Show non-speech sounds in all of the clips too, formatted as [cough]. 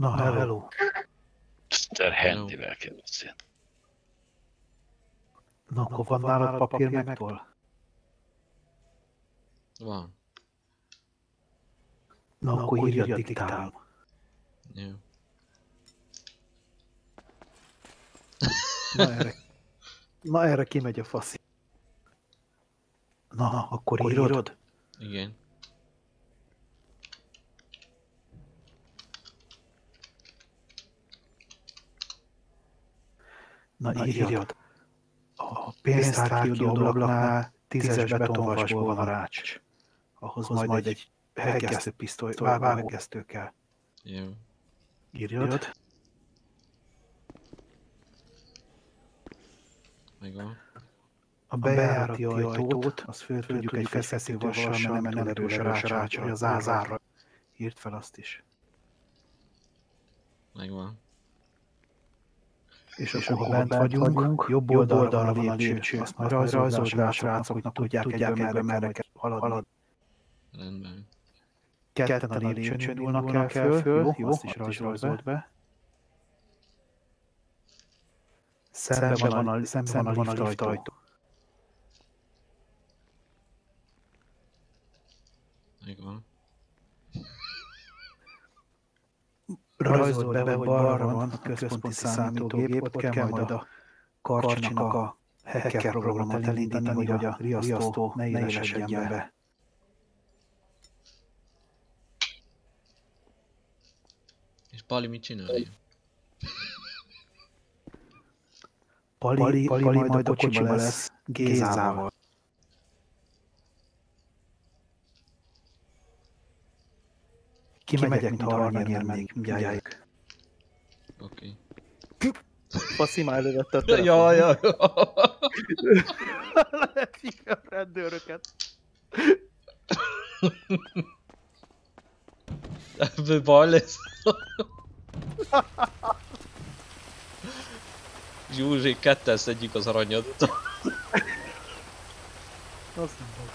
Na, hello. Mr. Handyvel kell beszélni. Na, akkor van nálad papír megtól? Van. Na, akkor írja diktálom. Jó. Na erre, na erre kimegy a fasz. Na, akkor írod? Igen. Na, írjad. A pénztárkiadó ablaknál tízes betonvasból van a rács. Ahhoz majd egy hegesztő pisztoly, vágóhegesztő kell. Jó. Írjad. Megvan. A bejárati ajtót, azt föl tudjuk egy feszítővassal, mert nem erős a rács, hogy az ázárra. Írd fel azt is. Megvan. És, és akkor bent vagyunk, jobb oldalra van a lépcső. Azt majd rajzold rá a srácoknak, tudják egyben merre kell haladni. Rendben. Ketten a lépcsőn indulnak el föl, jó, jó, azt is rajzold be. Szemben van a, szemben van a liftajtó. Megvan. Rajzold be, hogy balra van a központi számítógép, ott kell majd a karcsinak a hacker programot elindítani, hogy a riasztó ne élesedjen be. És Pali mit csinálja? Pali, Pali, Pali majd a kocsiba lesz Gézával. Kimegyek, mint haranyér még mindjárt. Oké. Faszi már elővette a Okay. [laughs] Ja, ja, ja. Lehívja [laughs] a rendőröket. Ebből baj lesz. Zsuzsi, ketten szedjük az aranyat. Azt nem.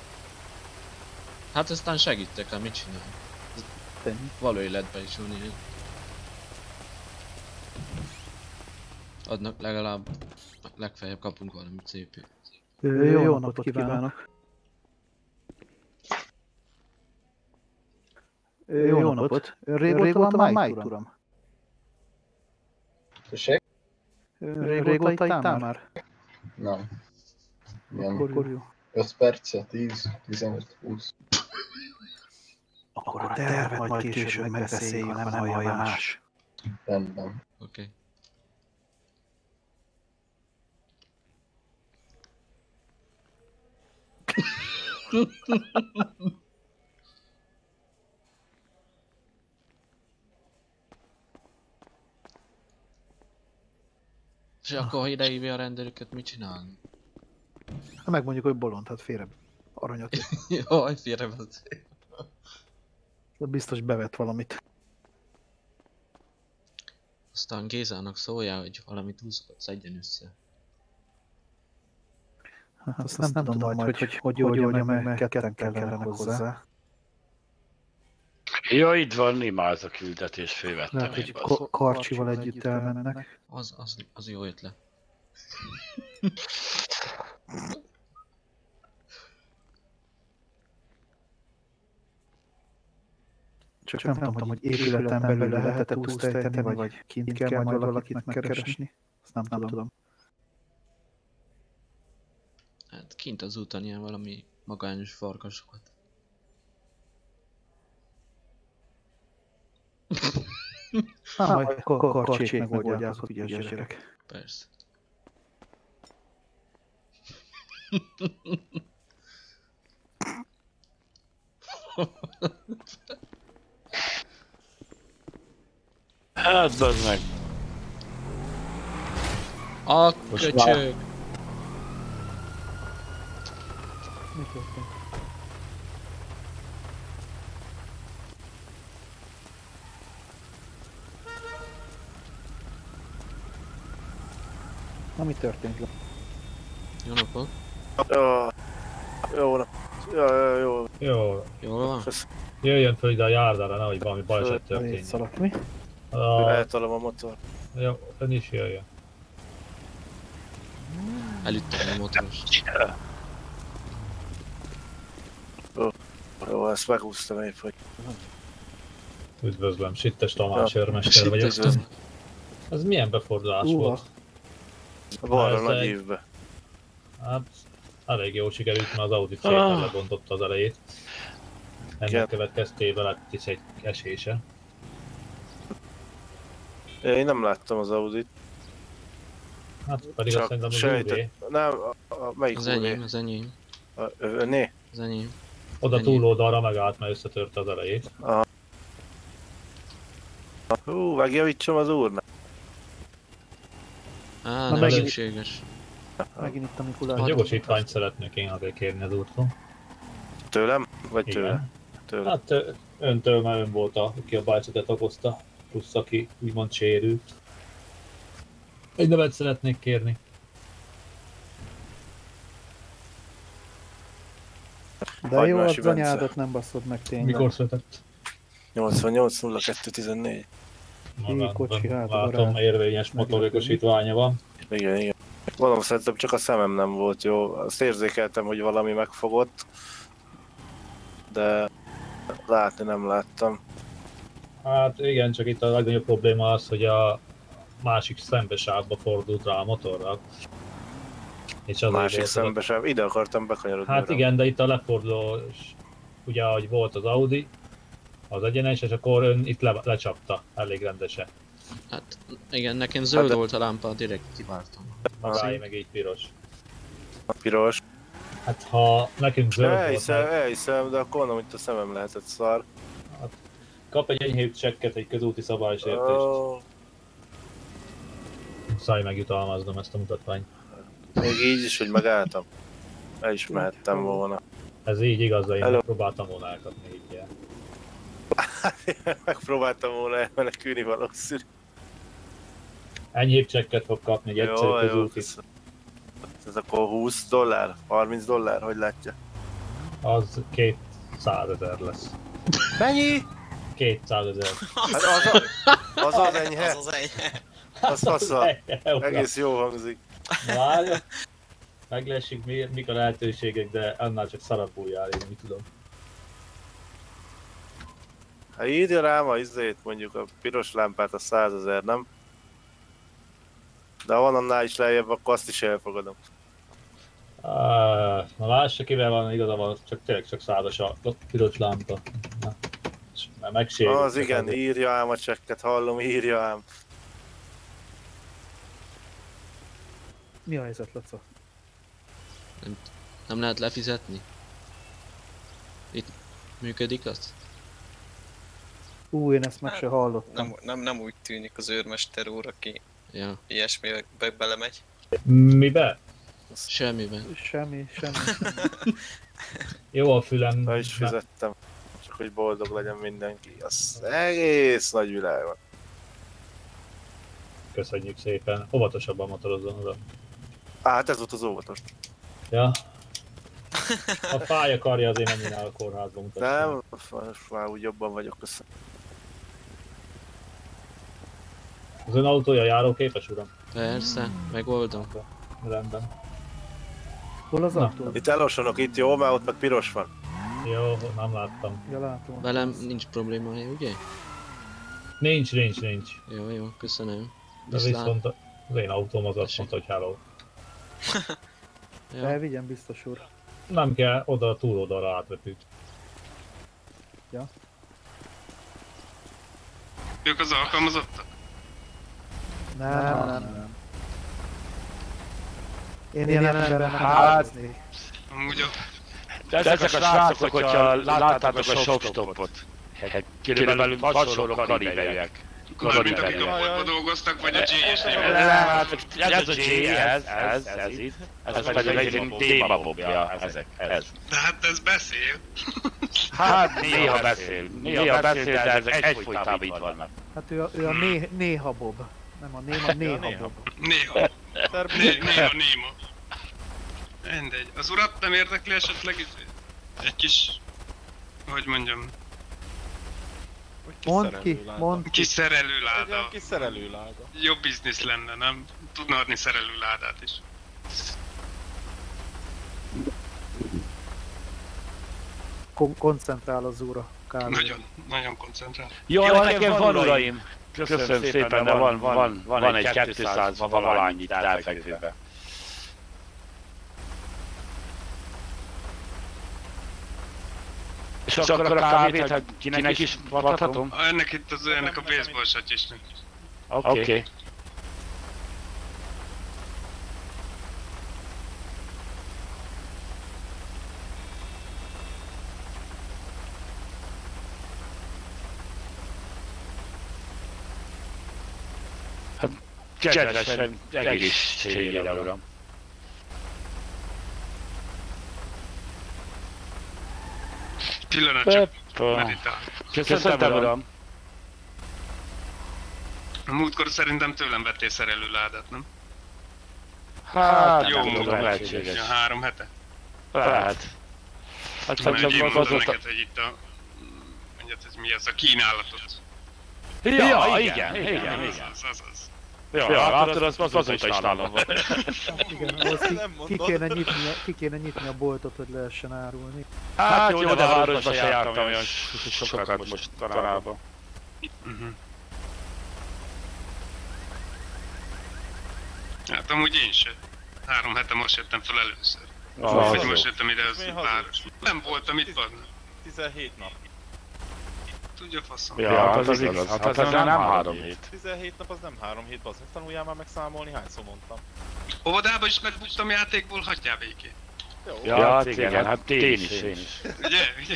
Hát aztán segítek, hát mit csinálj? Tenni. Való életben is van ilyen. Adnak legalább, legfeljebb kapunk valami szép. Jó, jó napot kívánok! Jó, jó napot! Régóta van májt, uram? Tessék? Régóta itt áll már? Nem. Ilyen Akkor jó. 5 perce, 10, 15, 20. Akkor a tervet majd később megbeszéljük, ha nem hallja más. Rendben. Oké. Okay. És akkor, ha idehívja a rendőröket, mit csinálni? Ha megmondjuk, hogy bolond, hát félre aranyat. [laughs] Jaj, félrevezet. De biztos bevet valamit. Aztán Gézának szóljál, hogy valamit húzkot szedjen össze. Hát azt, azt nem, nem tudom majd, hogy hogy oldja meg, mert ketten kellene hozzá. Ja, itt van, imádsz a küldetés, fővettem Lehet, hogy ko- karcsival együtt elmennek. Az, az, az jó ötlet. [laughs] Csak nem, nem tudom, hogy épületen belül lehet-e túlsztejteni, vagy kint kell majd valakit megkeresni. Azt nem, nem tudom. Hát kint az úton ilyen valami magányos farkasokat. Na, majd karcsék megoldják, az ügyes gyerek. Persze. [laughs] Hát, bazd meg. A köcsög! Na mi történt? Jó napot! Jó, jó nap. Jó, jó, jó. Jó, Jól van? jöjjön föl ide a járdára, nehogy valami baleset történjen. szalak mi? A, Eltolom a motor. jó, ön is jöjjön. Elüttem a motoros. Jó, ezt meghúztam épp, hogy Üdvözlöm, Sittes Tamás Ja. őrmester vagyok. Üdvözlöm. Ez milyen befordulás Uha. volt? a balra nagy egy- évbe. Hát, elég jó sikerült, mert az Audi Ah. lebontotta az elejét. Ennek következtében lett is egy esése. Én nem láttam az Audit. Hát pedig azt Csak szerintem az sejtett. UV, Nem, a, a, melyik Az enyém, az enyém, A, ö, né? az enyém. oda Ennyi. túloldalra megállt, mert összetörte az elejét. Hú, megjavítsam az úrnak. Á, Na, nem megint- szükséges. Megint itt a Egy Mikulás. jogosítványt szeretnék én azért kérni az úrtól. Tőlem? Vagy tőle? Igen. Tőle. Hát öntől, mert ön volt, a, aki a balesetet okozta, plusz aki úgymond sérült. Egy nevet szeretnék kérni. De jó, Hagymási az Bence. anyádat nem basszod meg tényleg. Mikor született? 88 02 14. Maga- kocsi, hát, Látom, érvényes motorjogosítványa van. Igen, igen. Szerintem csak a szemem nem volt jó. Azt érzékeltem, hogy valami megfogott. De látni nem láttam. Hát igen, csak itt a legnagyobb probléma az, hogy a másik szembesávba fordult rá a motorral. És A azért másik az a-. Ide akartam bekanyarodni. Hát rá. igen, de itt a leforduló, ugye ahogy volt az Audi, az egyenes, és akkor ön itt le, lecsapta elég rendesen. Hát igen, nekem zöld Hát de- volt a lámpa, direkt kiváltam. Magáé meg így piros. A piros. Hát ha nekünk zöld volt, Elhiszem, elhiszem, de akkor mondom, hogy a szemem lehetett szar. Kap egy enyhébb csekket, egy közúti szabálysértést. Ó, Muszáj megjutalmaznom ezt a mutatványt. még így is, hogy megálltam. El is mehettem volna. Ez így igaz, de én Hello. próbáltam volna elkapni így. ilyen. [laughs] Megpróbáltam volna elmenekülni valószínű. Enyhébb csekket fog kapni, egy egyszerű közúti. Ez akkor 20 dollár? 30 dollár? Hogy látja? Az 200 ezer lesz. Mennyi? 200 ezer. Hát az a, az, az enyhe, Az az enyhe. az fasza. [laughs] Egész jó hangzik. Várja. Meglessük, mi, mik a lehetőségek, de annál csak szarabbul jár, én mit tudom. Hát írja rám a izét, mondjuk a piros lámpát a 100 ezer, nem? De ha van annál is lejjebb, akkor azt is elfogadom. Ah, na lássa kivel van igaza van, csak tényleg csak százas a a piros lámpa. És Már megsérült. Az igen, írja ám a csekket, hallom, írja ám. Mi a helyzet, Laca? Nem lehet lefizetni? Itt működik az? Ú, én ezt meg se hallottam. Nem, nem, nem úgy tűnik az őrmester úr, aki Ja, ilyesmibe belemegy. Mibe? semmiben. Semmi, semmi. [laughs] Jó a fülem. Be is fizettem. Hogy boldog legyen mindenki. Az egész nagy világ van. Köszönjük szépen. Óvatosabban motorozzon oda. Á, hát ez volt az óvatos. Ja. A fáj a karja azért nem el a kórházba mutatni. Nem, most már úgy jobban vagyok. Köszönöm. Az ön autója járóképes, uram? Persze, megoldom. Rendben. Hol az Na. autó? Itt elosonok, itt jó, mert ott meg piros van. Jó, nem láttam. Ja, látom. Velem nincs probléma, ugye? Nincs, nincs, nincs. Jó, jó, köszönöm. De Viszlát. viszont az én autóm az azt mondta, hogy hello. [laughs] Ja. Elvigyem biztos úr. Nem kell, oda a túloldalra átrepült. Ők az alkalmazottak? Nem, nem, nem. nem. Én ilyen emberen házni. Amúgy a... De ezek a srácok, hogyha láttátok a shopstopot, hát körülbelül hasonló karibeliek. Mármint akik a boltba dolgoztak, vagy a GS Ez a J, ez, ez, ez itt. Ez pedig egy témabobja, ezek, ez. De hát ez beszél. Hát [laughs] néha beszél, néha beszél, de ezek egyfolytában itt vannak. Hát ő a, ő a né, néha bob. Nem a néma, [laughs] néha bob. Néha. Né, [laughs] néha, néma. Mindegy. Az urat nem érdekli esetleg egy kis... Hogy mondjam... Mondd ki, mondd ki. Kis Egy olyan szerelőláda. kis szerelőláda. Jobb biznisz lenne, nem? Tudna adni szerelőládát is. Kon- koncentrál az úra. Kár. Nagyon, nagyon koncentrál. Jó, nekem van uraim. Köszönöm szépen, de van, van, van egy 200 valahány itt elfekvőbe. És akkor a kávét, hát kinek is adhatom? Ennek itt az, ennek a baseball satyisnek. Oké. Hát, Kedvesen, egészségére, uram. Pillanat csak meditál. Köszönöm, uram. A múltkor szerintem tőlem vettél szerelőládát, nem? Hát, Jó nem tudom, módon. lehetséges. Ja, három hete. Lehet. Hát csak én az mondom az neked, hogy itt a... Mondjad, ez mi ez a kínálatot. Ja, igen, igen, igen. Az, az, az, az. Ja, látod, az azóta is nálam van. Igen, [laughs] ahhoz ki, ki, kéne nyitni, ki kéne nyitni a boltot, hogy lehessen árulni. Hát jó, de városba se jártam olyan sokat most találba. Mhm. Hát amúgy én se. Három hete most jöttem fel először. Az most jöttem ide az város. Nem voltam itt van. 17 nap. Tudja faszom. Ja, hát az igaz. Hát az nem három hét. 17 nap az nem 3 hét, az tanuljál már megszámolni, hányszor mondtam. Óvodába is megbuktam játékból, hagyjál békén. Jó, Ja, hát igen, hát én is, én is. Ugye? Ugye?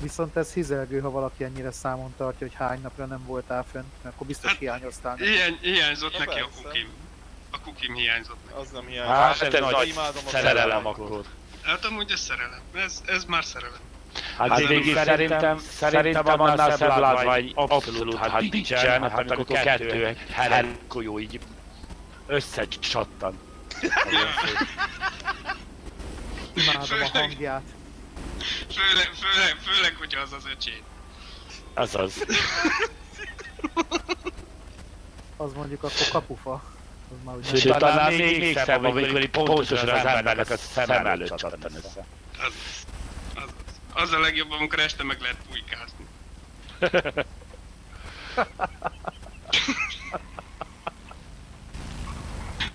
Viszont ez hizelgő, ha valaki ennyire számon tartja, hogy hány napra nem voltál fönt, mert akkor biztos Hát, hiányoztál. neki. Ilyen, hiányzott Ja, neki a persze. kukim. A kukim hiányzott neki. az nem hiányzik. Hát ez nagy imádom a szerelem akkor. Hát amúgy ez szerelem. Ez, ez már szerelem. Hát végig szerintem, szerintem annál szebb látvány abszolút, hát nincsen, hát amikor kettő herkolyó így összecsattan. [laughs] Imádom a hangját. Főleg, főleg, főleg, hogyha az az öcsém. Azaz. [laughs] Az mondjuk akkor kapufa. Az már ugye Sőt, talán még, még szebb, amikor pontosan az embernek a szem előtt csattan össze. Az, az, az. A legjobb, amikor este meg lehet pulykázni.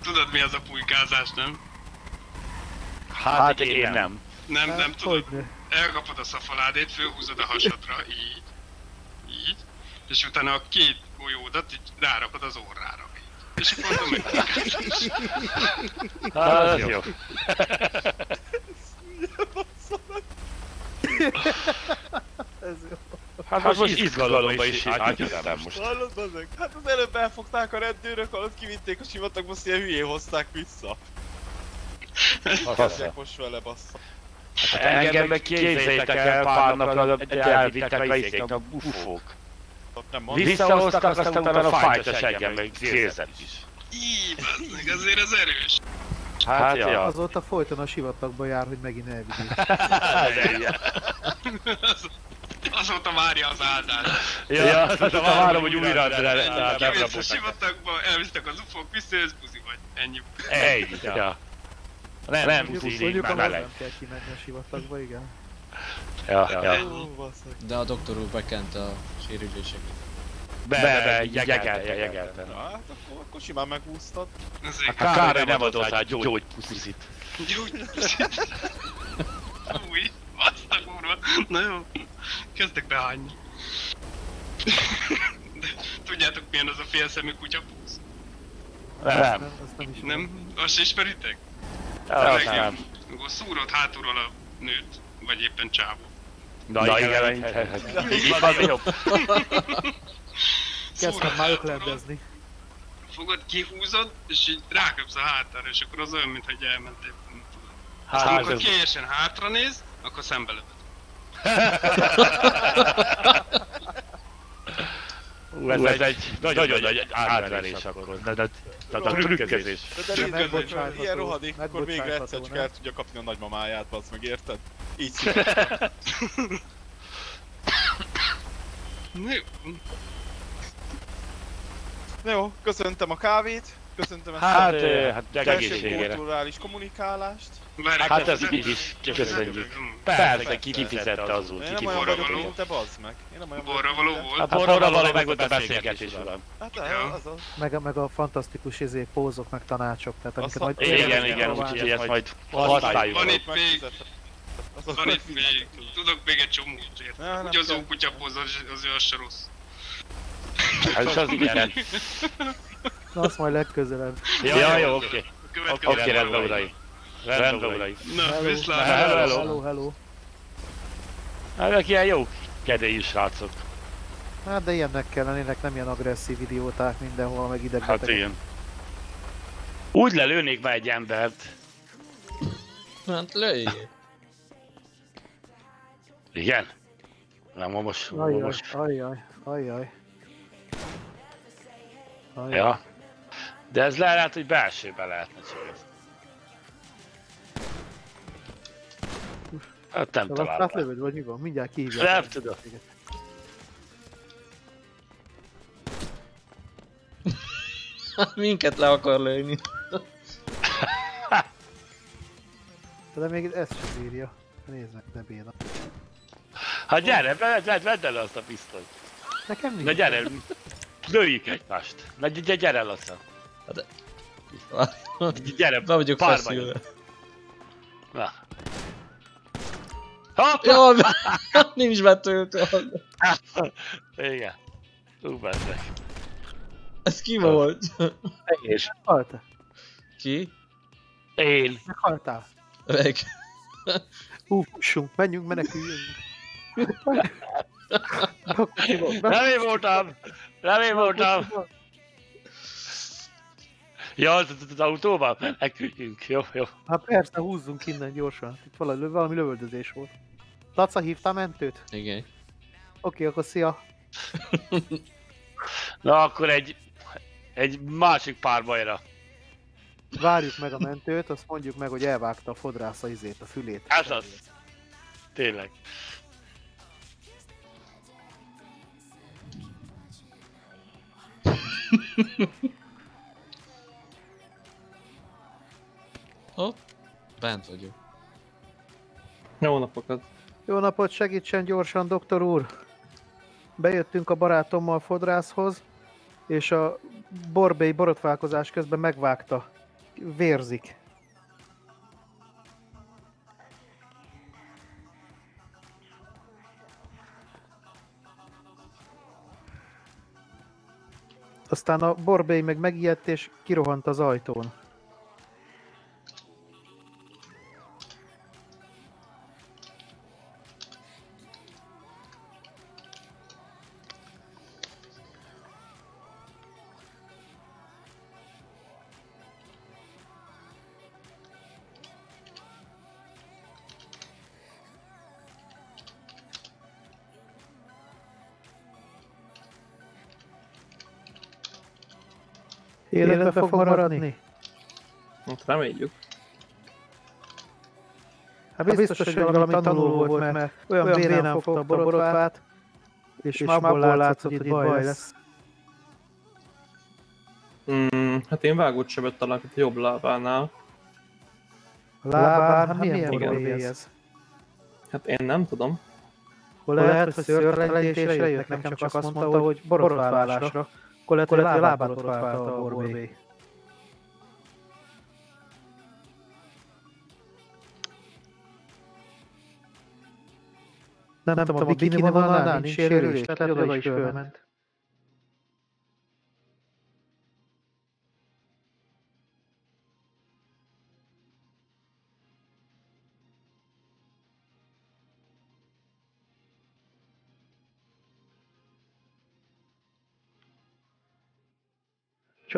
Tudod mi az a pulykázás, nem? Hát én nem. Nem, nem tudod. Hogyne. Elkapod a szafaládét, fölhúzod a hasadra, így. Így. És utána a két golyódat így rárakod az orrára. Így. És akkor mondom, hogy pulykázás. Hát az jó. [laughs] Ez jó. Hát most izgalomba is átjöttem most. Hallod, bazeg? Hát az előbb elfogták a rendőrök, hallod, kivitték a sivatagba, azt ilyen hülyén hozták vissza. Kezdjek most vele, bassza. Hát engem meg képzeljétek el, pár napra elvittek a izék, a bufók. Visszahoztak, aztán utána fájt a seggem, meg célzett is. Így, azért az erős. Hát ja. Azóta folyton a sivatagba jár, hogy megint elvigyék. Az- [laughs] Azóta várja az áldást. Ja, azóta várom, hogy újra Kimész a sivatagba, elvisztek az ufók, visszajössz, buzi vagy. Ennyi. Egy, ja. Nem, nem, buzi, mondjuk már nem kell kimenni a sivatagba, igen. Ja, ja. De a doktor úr bekent a sérüléseket. Be, be, jegelte, jegelte. Na, hát akkor, akkor simán megúsztad. Hát kár, hogy nem adott rá gyógypuszit. gyógypuszit. Új, azt a kurva. Na jó, kezdek behányni. De tudjátok milyen az a félszemű kutyapúsz? Nem, Azt nem is Nem? Azt ismeritek? azt nem. Akkor szúrod hátulról a nőt, vagy éppen csávó. Na igen, így van jobb. Kezdtem már öklendezni. Fogod, kihúzod, és így ráköpsz a hátára, és akkor az olyan, mintha egy elmentél. Hát, Aztán amikor ez- kiesen hátra néz, akkor szembe lövöd. [laughs] Ú, ez, ez egy nagyon nagy átverés akkor. De, de, de, de trükkezés. De, de ilyen rohadék, akkor végre egyszer csak el tudja kapni a nagymamáját, bassz meg, érted? Így [laughs] született. Na jó. Köszöntem a kávét, köszöntem ezt Hát, a hát egészségére. kulturális kommunikálást. Várj, Hát ez így is, köszönjük. Persze, ki kifizette az út. Én ki nem olyan vagyok, való. mint te, bazd meg. Én nem olyan Borra vagyok, való volt. Hát borra való meg volt a beszélgetés, uram. Hát Ja. az az. Meg, a- meg a fantasztikus izé, pózok, meg tanácsok, tehát amiket majd... Igen, Igen, úgyhogy ezt majd Az- használjuk. Van itt még. Az az van itt még, tudok még egy csomót, érted? Úgy az kell. ókutyapoz, az, azért az se rossz. Hát és az igen. Na, azt majd legközelebb. Ja, jó, oké. A következő Oké, rendben, uraim. Rendben, uraim. Na, viszlát. Hello, hello. hello, hello. Hát ezek ilyen jó kedélyű srácok. Hát de ilyennek kell lennének, nem ilyen agresszív idióták mindenhol, meg ideg Hát igen. Úgy lelőnék már egy embert. Hát lőjél. Igen? Nem, most, Ajjaj, most. ajjaj, ajjaj. Ajjaj. Ja. De ez lehet, hogy belsőben lehetne csak ez. Hát nem azt találom. átlövöd, vagy mi van? Mindjárt kihívják. Nem tudom. [laughs] Minket le akar lőni. [laughs] De még ezt sem bírja. Nézd meg, de béna. Hát gyere, vedd, vedd, vedd el azt a pisztolyt. Nekem nincs. Na gyere, lőjük egymást. Na gyere, gyere Laca. Gyere, Be [laughs] vagyok feszülve. Na. Hoppá! Jaj, nincs betöltve. Igen. Ú, bezzeg. Ez ki volt? És Haltál? Ki? én. Meghaltál? Meg. Fussunk, menjünk, meneküljünk. [laughs] Nem én voltam! Nem én voltam! Ja, az, az, autóban? Elküldjünk, jó, jó. Hát persze, húzzunk innen gyorsan. Itt valami, valami lövöldözés volt. Laca, hívtál mentőt? Igen. Oké, akkor szia. Na akkor egy, egy másik párbajra. Várjuk meg a mentőt, azt mondjuk meg, hogy elvágta a fodrász a izét, a fülét. Ez az. Tényleg. [laughs] Hopp. Bent vagyok. Jó napokat. Jó napot, segítsen gyorsan, doktor úr! Bejöttünk a barátommal fodrászhoz, és a borbély borotválkozás közben megvágta. Vérzik. Aztán a borbély meg megijedt és kirohant az ajtón. Életbe fog maradni? Hát reméljük. Hát biztos, hogy valami tanuló volt, mert olyan vérén fogta a borotvát, és, és már abból látszott, hogy itt baj lesz. Mm, hát én vágott sebet találok itt a jobb lábánál. A lábán, hát milyen Igen. borbély ez? Hát én nem tudom. Akkor lehet, hogy szőrlentésre jött, nekem csak azt mondta, hogy borotválásra. A lábát borotválta a borbély. Nem, nem tudom, a bikini vonalnál nincs sérülés, tehát oda is fölment.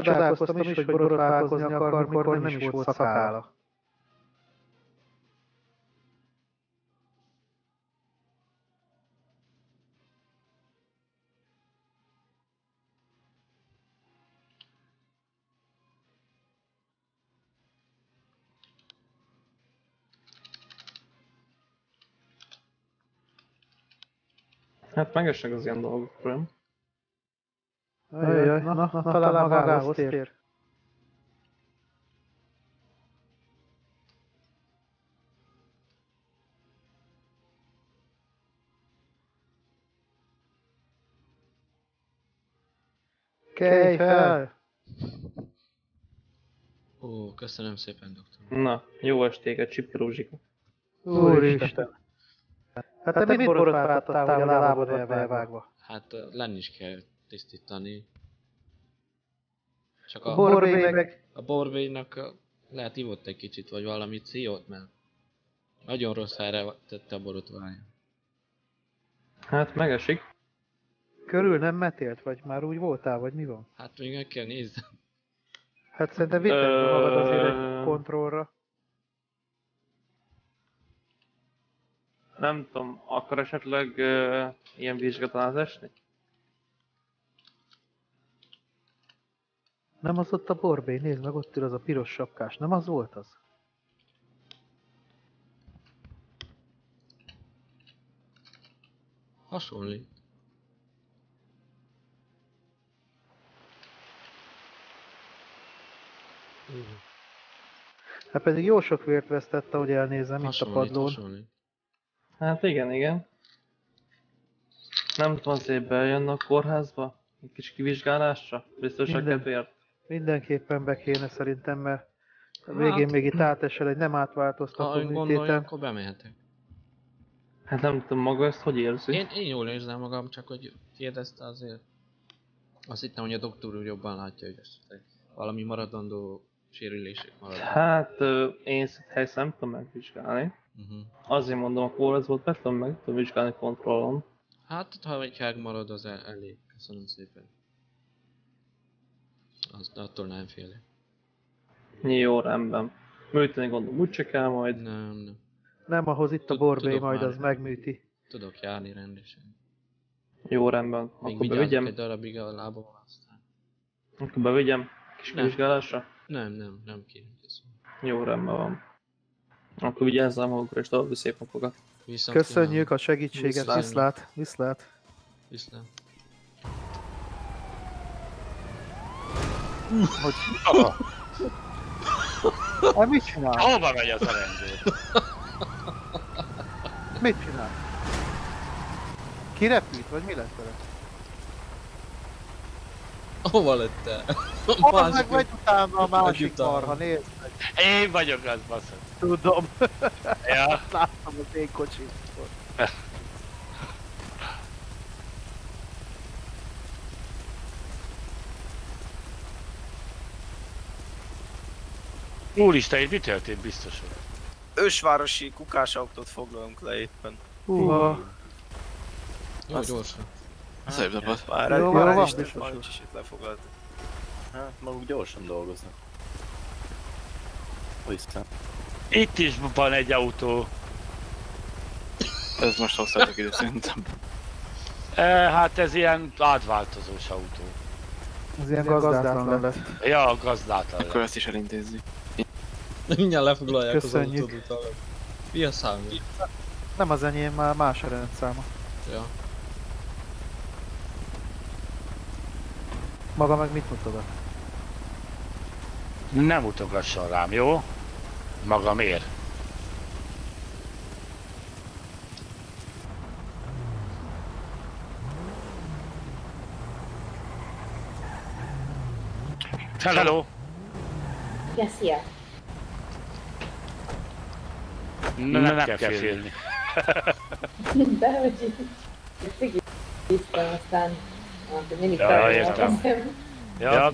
Csodálkoztam is, hogy borotválkozni akar, mikor nem is volt szakála. Hát megesnek az ilyen dolgok, nem? Ajaj, na, na, na, talán magához tér. Kelj fel! Ó, köszönöm szépen, doktor. Na, jó estéket, Csipke Rózsika. Úristen! Hát te mit borotváltottál, hogy a lábad van elvágva? Hát ö, lenni is kell tisztítani. Csak A a, borbély meg... a borbélynak ö, lehet ivott egy kicsit, vagy valami ciót, mert nagyon rossz helyre tette a borotvája. Hát megesik. Körül nem metélt, vagy már úgy voltál, vagy mi van? Hát még meg kell nézni. Hát szerintem vitted magad azért Ö, egy kontrollra. Nem tudom, akar esetleg uh, ilyen vizsgatán esni? Nem az ott a borbély, nézd meg, ott ül az a piros sapkás. Nem az volt az? Hasonlít. Hát pedig jó sok vért vesztett, ahogy elnézem itt a Hasonlít, padlón. hasonlít. Hát igen, igen. Nem tudom, azért bejönne a kórházba? Egy kis kivizsgálásra? Biztos a kedvéért? Mindenképpen be kéne szerintem, mert a végén Hát- még itt átesel egy nem átváltoztató műtéten. akkor bemehetek. Hát nem tudom, maga ezt hogy érzi? Én, én jól érzem magam, csak hogy kérdezte azért. Azt hittem, hogy a doktor úr jobban látja, hogy esetleg valami maradandó sérülések marad. Hát ö, én ezt nem tudom megvizsgálni. Uh-huh. Azért mondom, a kórházból be tudom meg tudom vizsgálni kontrollon. Hát, ha egy marad, az el, elég. Köszönöm szépen. Az, attól nem félek. Jó, rendben. Műteni gondolom úgyse kell majd. Nem, nem. Nem, ahhoz itt a tudok majd már. az megműti. Tudok járni rendesen. Jó, rendben. Még Akkor bevigyem. egy darabig a lábamon, aztán. Akkor bevigyem. Kis Nem. vizsgálásra. Nem, nem, nem kérem. Jó, rendben van. Akkor vigyázzál magukra, és további szép napokat. Viszont Köszönjük a segítséget, Viszlát. viszlát, viszlát. Viszlát. Hogy... Hát mit csinál? Hova megy az a rendőr? Mit csinál? Kirepült, vagy mi lett vele? Hova lett el? Hol meg vagy utána a másik utána. marha, nézd meg. Én vagyok az, baszod. Tudom. Ja. [laughs] Láttam az én kocsit. [laughs] Úristen, itt mi történt biztos, hogy? Ősvárosi kukás autót foglalunk le éppen. Húha. Jó, Azt- gyorsan. Szép napot. Már egy már is is itt lefoglaltuk. Hát, maguk gyorsan dolgoznak. Vissza. Itt is van egy autó. Ez most hozzátok ide szerintem. [laughs] E, hát ez ilyen átváltozós autó. Ez ilyen gazdátlan lett. Ja, gazdátlan Akkor ezt is elintézzük. [laughs] Mindjárt lefoglalják az Köszönjük. autót utána. Mi a szám? Nem az enyém, már más a rendszáma. Ja. Maga meg mit mutogat? Nem utogasson rám, jó? Magamért. Hello! Ja, szia! Ne, nem, nem kell félni. [laughs] De hogy tisztem, aztán mondta, mindig Ja, értem. a kezem. Ja,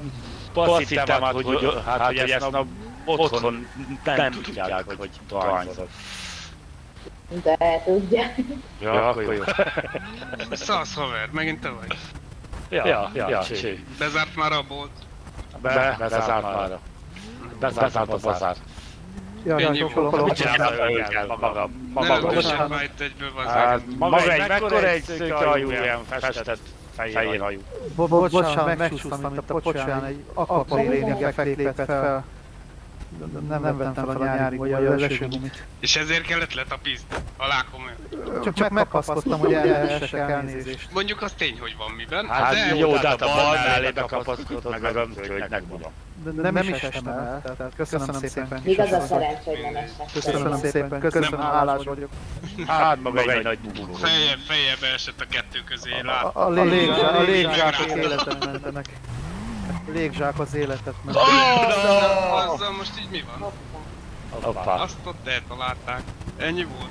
azt hittem, hát, hogy, hát, hogy ezt a otthon nem tudják, hogy dohányzok. De tudják. Ja, akkor jó. [laughs] Szasz haver, megint te vagy. Ja, ja, ja, ja cső. Bezárt már a bolt. Be, bezárt már. Bezárt a bazár. Ja, Ennyi nagyon csinálta őkkel maga? Maga, Hát, van. maga egy mekkora egy szőkehajú, ilyen festett fején hajú. Bo- Bocsánat, megcsúsztam, mint a pocsán egy akvapaléringe fekvét fel. Nem, nem vettem fel a nyári vagy a lesőgumit. És ezért kellett letapizni. Alá komolyan. Csak, csak megkapaszkodtam, hogy elhessek elnézést. Mondjuk az tény, hogy van miben. Hát de... jó, de hát a bal mellébe kapaszkodott meg a gömbtölgynek mondom. De nem, is estem el, tehát köszönöm szépen. Még az a szerencsé, hogy nem esett. Köszönöm szépen, köszönöm, hálás vagyok. Hát maga egy nagy bubuló. Feljebb, feljebb esett a kettő közé, lát. A, a, légzsák, a légzsákok életet mentenek. Légzsák az életet Ó, mentenek. Azzal most így mi van? Hoppá. Azt ott eltalálták. Ennyi volt.